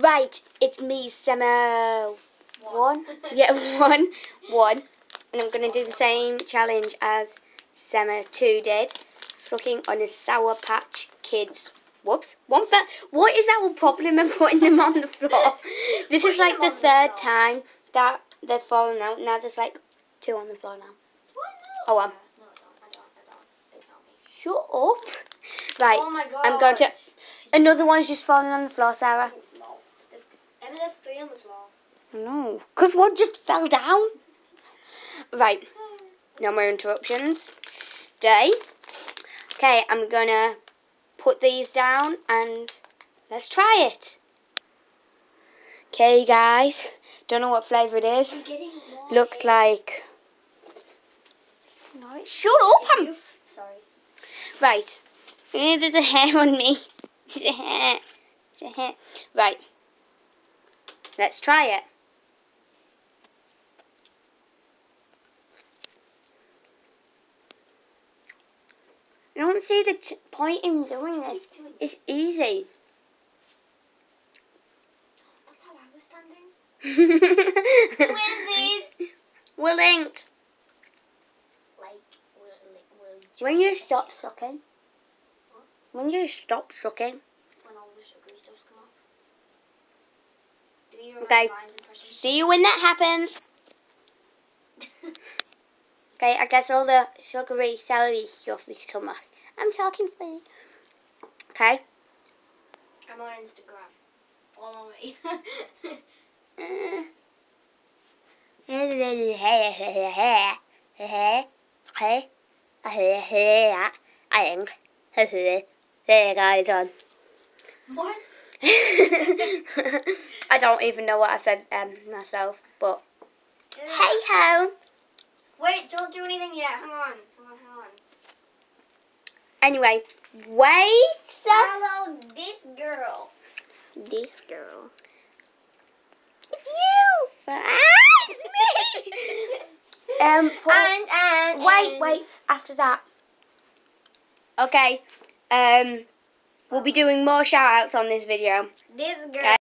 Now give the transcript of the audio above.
Right, it's me, Semo. One? Yeah, one. One. And I'm going to do the same challenge as Semmah 2 did. Sucking on a Sour Patch Kids. Whoops. One fell. What is our problem in putting them on the floor? This is like the third time that they've fallen out. Now there's like two on the floor now. Oh, well. No, I don't. I don't. Don't tell me. Shut up. Right. Oh my god. I'm going to. Another one's just falling on the floor, Sarah. No. There's, Emma, there's three on the floor. No, because one just fell down. Right, no more interruptions. Stay. Okay, I'm gonna put these down and let's try it. Okay, guys. Don't know what flavour it is. I'm getting more Looks like. No, shut up! I'm... Sorry. Right. There's a hair on me. There's a hair. There's a hair. Right. Let's try it. I don't see the point in doing this. It's easy. That's how I was standing. Twinsies. We're linked. Like, will, When you stop sucking. When you stop sucking. when all the sugary stuff's come off. Do your Okay. See you when that happens. Okay, I guess all the sugary celery stuff is come off. I'm talking funny. Okay. I'm on Instagram. Follow me. I think. There guys on. what? I don't even know what I said um, myself, but hey ho. Wait, don't do anything yet. Hang on. Hang on, hang on. Anyway, wait. Follow this girl. This girl. It's you. It's me. um, And, and, wait, wait. After that. Okay. Um, we'll be doing more shout outs on this video. This girl. Okay.